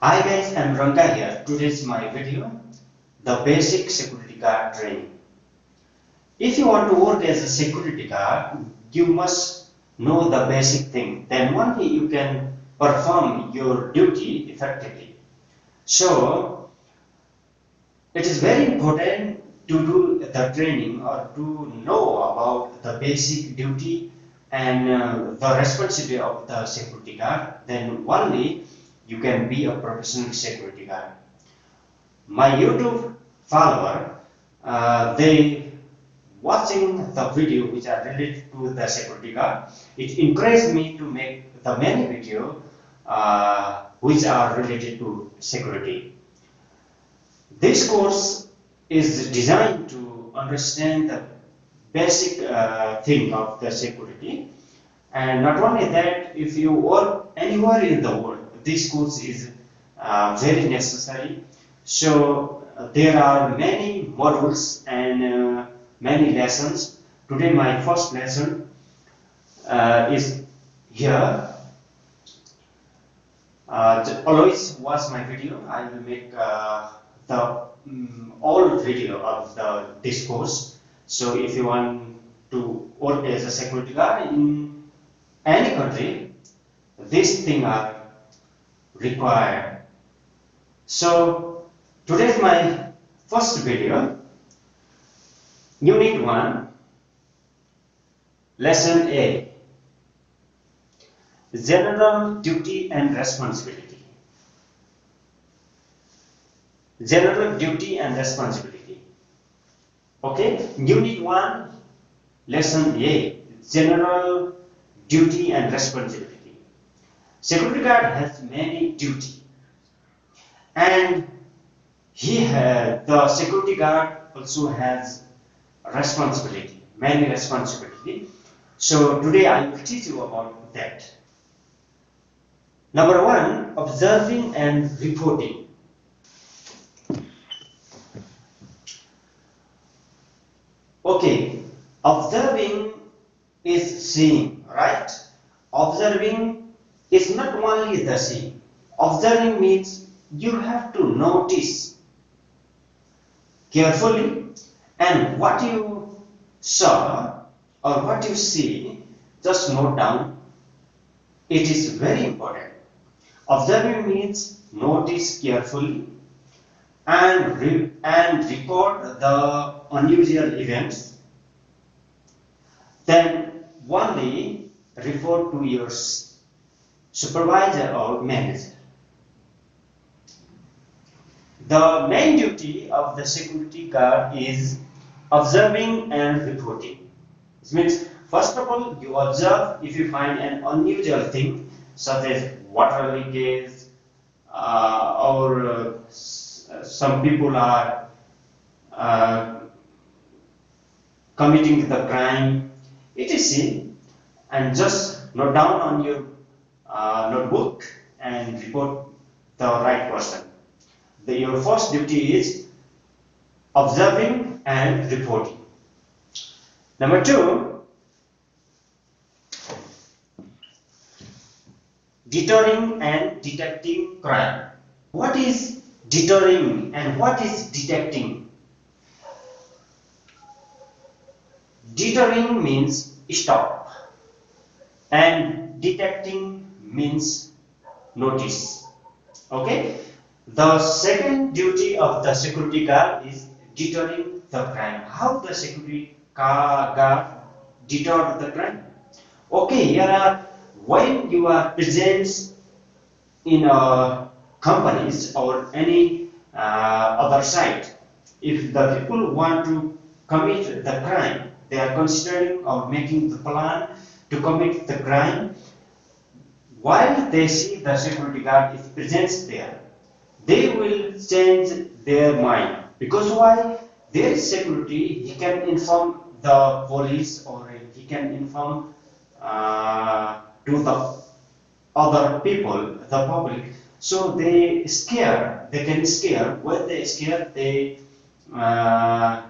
Hi guys, I'm Ranga here. Today's my video, the basic security guard training. If you want to work as a security guard, you must know the basic thing. Then only you can perform your duty effectively. So, it is very important to do the training or to know about the basic duty and uh, the responsibility of the security guard. Then only you can be a professional security guard. My YouTube follower, uh, they watching the video which are related to the security guard. It encouraged me to make the many video uh, which are related to security. This course is designed to understand the basic uh, thing of the security and not only that if you work anywhere in the world this course is uh, very necessary. So uh, there are many modules and uh, many lessons. Today my first lesson is here. Always watch my video. I will make the um, all video of the this course so if you want to work as a security guard in any country, these things are required. So today is my first video, Unit 1, Lesson A, General Duty and Responsibility. General Duty and Responsibility. Okay, Unit 1, Lesson A, General Duty and Responsibility. Security guard has many duty and he has, the security guard also has responsibility, many responsibility. So today I will teach you about that. Number one, observing and reporting. Okay, observing is seeing, right? Observing is not only the seeing. Observing means you have to notice carefully and what you saw or what you see, just note down. It is very important. Observing means notice carefully and, re and record the unusual events. Then only report to your supervisor or manager. The main duty of the security guard is observing and reporting. This means, first of all, you observe if you find an unusual thing, such as water leakage, uh, or uh, some people are uh, committing the crime, etc. And just note down on your uh, notebook and report the right person. The, your first duty is observing and reporting. Number two, deterring and detecting crime. What is deterring and what is detecting? Deterring means stop and detecting means notice. Okay? The second duty of the security guard is deterring the crime. How the security guard deter the crime? Okay, here are when you are present in a companies or any uh, other site, if the people want to commit the crime, they are considering or making the plan to commit the crime, while they see the security guard is present there, they will change their mind. Because why? There is security, he can inform the police or he can inform uh, to the other people, the public. So they scare, they can scare. When they scare, they uh,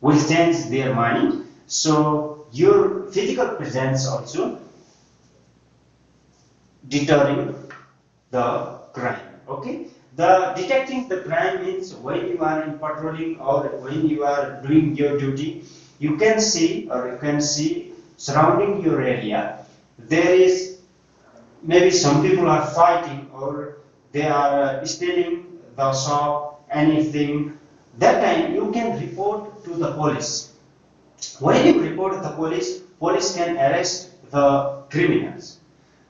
will change their mind. So your physical presence also deterring the crime. Okay, the detecting the crime means when you are in patrolling or when you are doing your duty, you can see or you can see surrounding your area there is maybe some people are fighting or they are uh, stealing the shop anything. That time you can report to the police. When you report to the police police can arrest the criminals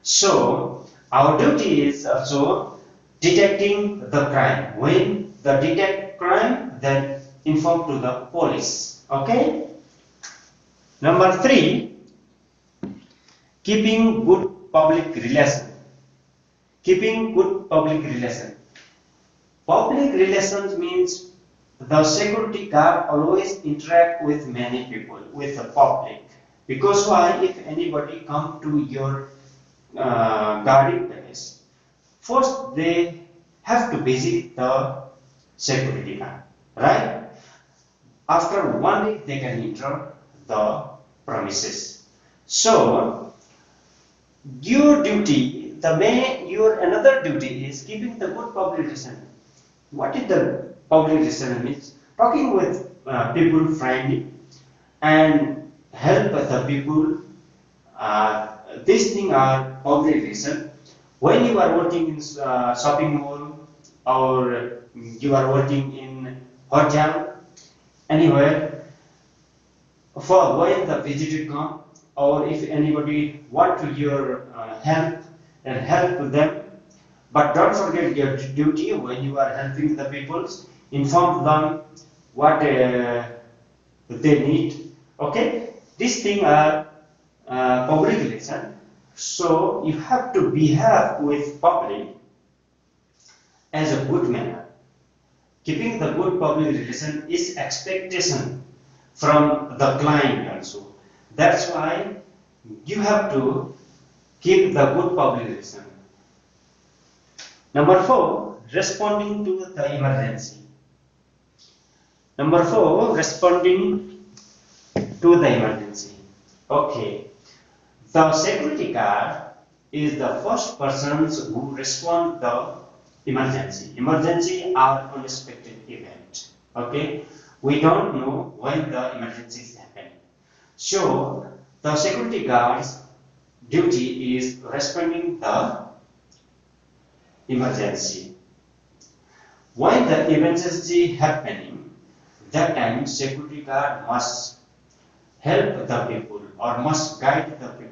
so our duty is also detecting the crime. When the detect crime then inform to the police. Okay? Number 3 keeping good public relation. Keeping good public relation. Public relations means the security guard always interact with many people with the public. Because why? If anybody come to your uh, guarding place first they have to visit the security guard right after one week they can enter the premises so your duty, the main, your another duty is keeping the good public relation. What is the public relation means? Talking with uh, people friendly and help the people. Uh, these things are public relation. When you are working in uh, shopping mall or you are working in hotel, anywhere, for when the visitor come, or if anybody want to your uh, help and help them. But don't forget your duty when you are helping the peoples inform them what uh, they need. Okay? These things are uh, public relation so you have to behave with public as a good manner keeping the good public relation is expectation from the client also that's why you have to keep the good public relation. Number four, responding to the emergency. Number four, responding to the emergency. Okay, the security guard is the first persons who respond the emergency. Emergency are unexpected event. Okay, we don't know when the emergency is happening. So the security guard's duty is responding the emergency. When the emergency happening, that time security guard must help the people or must guide the people.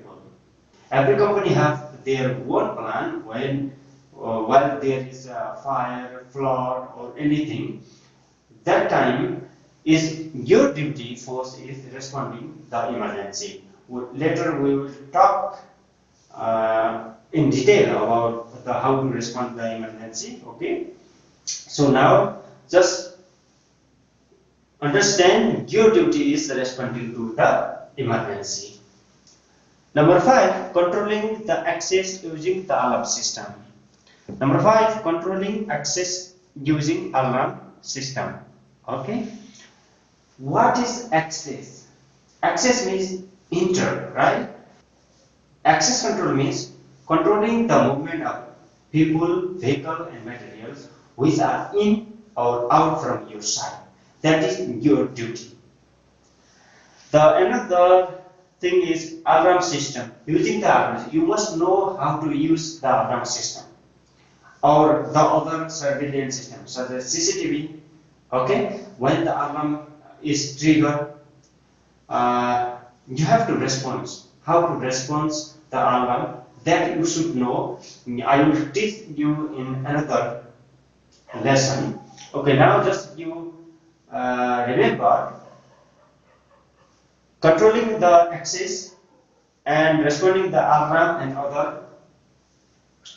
Every company have their own plan when uh, while there is a fire, flood or anything. That time is your duty force is responding the emergency. Later we will talk uh, in detail about the, how to respond the emergency. Okay. So now just understand your duty is responding to the emergency. Number five, controlling the access using the alarm system. Number five, controlling access using alarm system. Okay. What is access? Access means enter, right? Access control means controlling the movement of people, vehicle and materials which are in or out from your side. That is your duty. The another thing is alarm system. Using the alarm, you must know how to use the alarm system or the other surveillance system, such as CCTV. Okay, when the alarm is triggered, uh, you have to respond. How to respond the alarm that you should know. I will teach you in another lesson. Okay, now just you uh, remember controlling the access and responding the alarm and other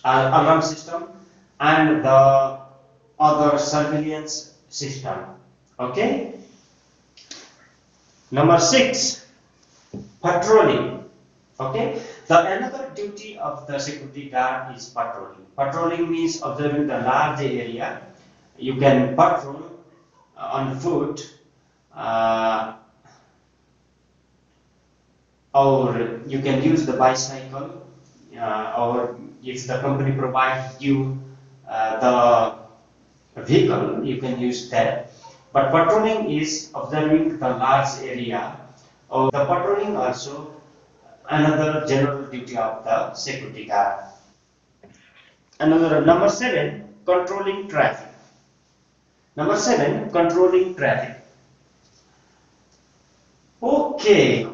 uh, alarm system and the other surveillance system. Okay. Number six, patrolling. Okay. The another duty of the security guard is patrolling. Patrolling means observing the large area. You can patrol on foot uh, or you can use the bicycle uh, or if the company provides you uh, the vehicle, you can use that. But patrolling is observing the large area. Or the patrolling also another general duty of the security guard. Another number seven, controlling traffic. Number seven, controlling traffic. Okay,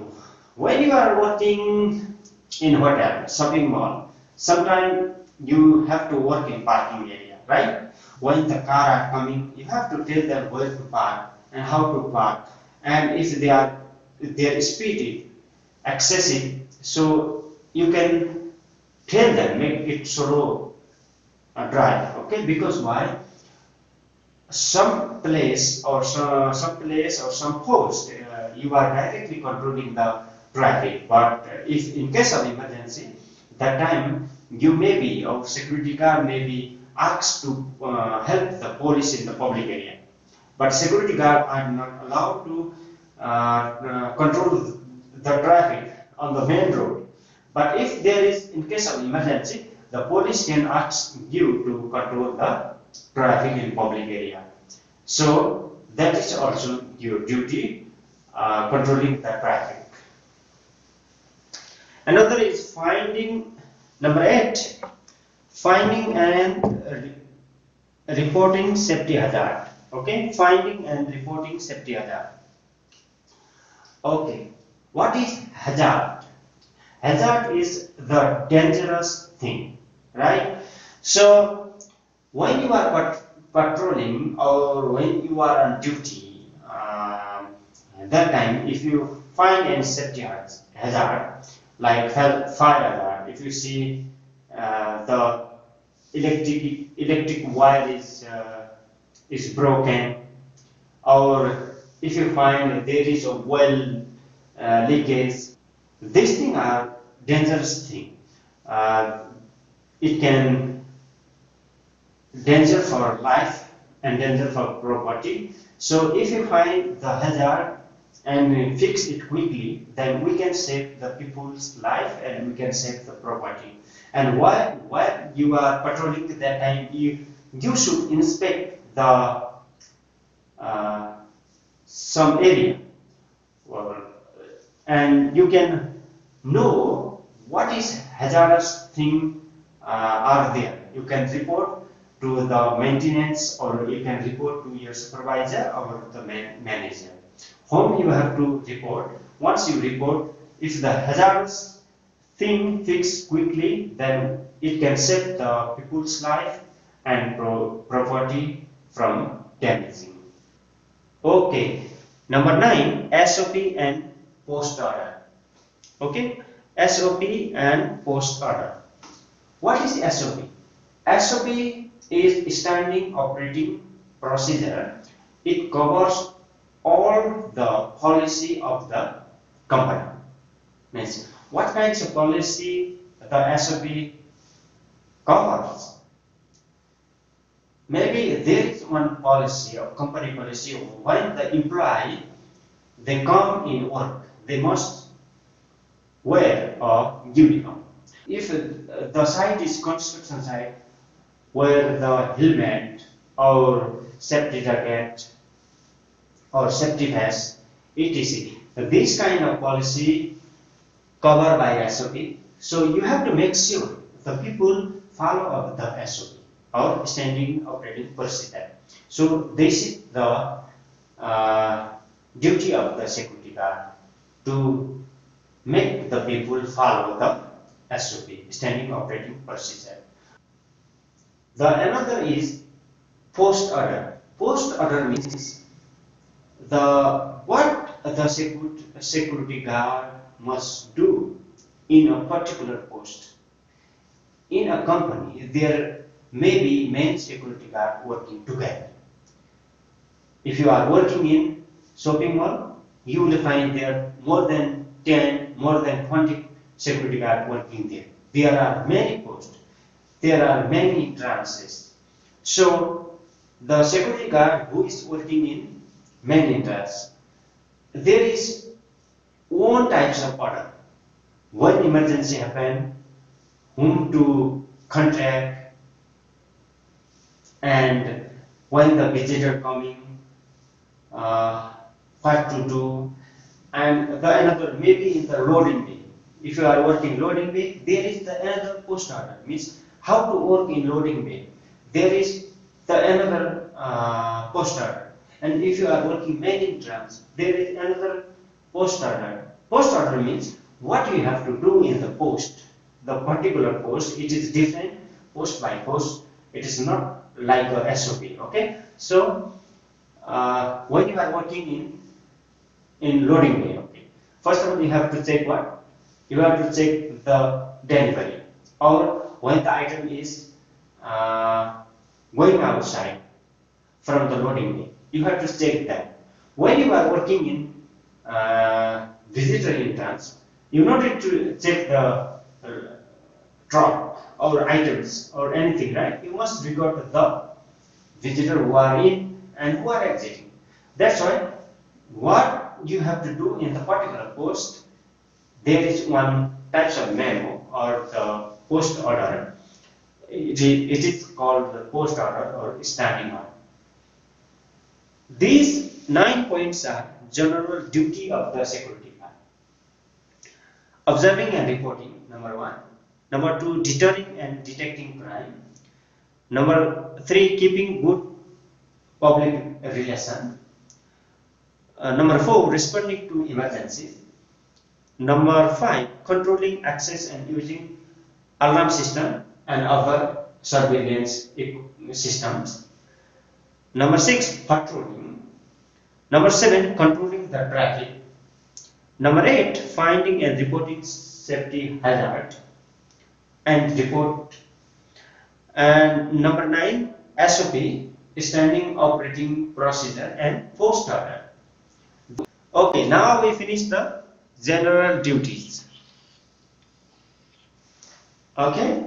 when you are working in hotel, shopping mall, sometimes you have to work in parking area, right? When the car are coming, you have to tell them where to park and how to park. And if they are their speed is excessive, so you can tell them make it slow uh, drive. Okay, because why? Some place or some, some place or some post uh, you are directly controlling the traffic, but if in case of emergency, that time you may be or security guard may be asked to uh, help the police in the public area. But security guard are not allowed to uh, uh, control the traffic on the main road. But if there is, in case of emergency, the police can ask you to control the traffic in public area. So that is also your duty, uh, controlling the traffic. Another is finding, number eight, finding and re reporting safety hazard. Okay, finding and reporting safety hazard. Okay, what is hazard? Hazard is the dangerous thing, right? So when you are pat patrolling or when you are on duty, um, at that time, if you find any safety hazard, like fire hazard, if you see uh, the electric electric wire is uh, is broken, or if you find there is a well uh, leakage, these things are dangerous things. Uh, it can danger for life and danger for property. So if you find the hazard and fix it quickly, then we can save the people's life and we can save the property. And while, while you are patrolling at that time, you, you should inspect the uh, some area and you can know what is hazardous thing uh, are there. You can report to the maintenance or you can report to your supervisor or the man manager. Whom you have to report. Once you report, if the hazardous thing fixed quickly, then it can save the people's life and pro property from damaging. Okay, number nine, SOP and post order. Okay, SOP and post order. What is SOP? SOP is standing operating procedure. It covers all the policy of the company. Means what kinds of policy the SOP covers? Maybe there is one policy or company policy when the employee they come in work they must wear a uniform. If the site is construction site, wear the helmet or safety jacket or safety vest, etc. This kind of policy covered by SOP. So you have to make sure the people follow up the SOP or standing operating procedure. So this is the uh, duty of the security guard to make the people follow the SOP, standing operating procedure. The another is post order. Post order means the what the security guard must do in a particular post. In a company, there may be main security guard working together. If you are working in shopping mall, you will find there more than 10, more than 20 security guard working there. There are many posts. There are many entrances. So the security guard who is working in main entrance, there is one types of order. When emergency happen, whom to contact, and when the visitor coming, uh, what to do, and the another maybe in the loading bay. If you are working loading bay, there is the another post order means how to work in loading bay. There is the another uh, post order, and if you are working many drums, there is another post order. Post order means what you have to do in the post. The particular post it is different post by post. It is not like a SOP. Okay, so uh, when you are working in in loading bay, okay, first of all you have to check what you have to check the delivery or when the item is uh, going outside from the loading bay. You have to check that. When you are working in uh, visitor entrance, you don't need to check the uh, drop or items or anything, right? You must record the visitor who are in and who are exiting. That's why what you have to do in the particular post, there is one types of memo or the post order. It is called the post order or standing order. These nine points are general duty of the security guard. Observing and reporting, number one. Number two, deterring and detecting crime. Number three, keeping good public relation. Uh, number four, responding to emergencies. Number five, controlling access and using alarm system and other surveillance systems. Number six, patrolling. Number seven, controlling the traffic. Number eight, finding and reporting safety hazard and report. And number nine, SOP, standing operating procedure and post order. Okay, now we finish the general duties. Okay,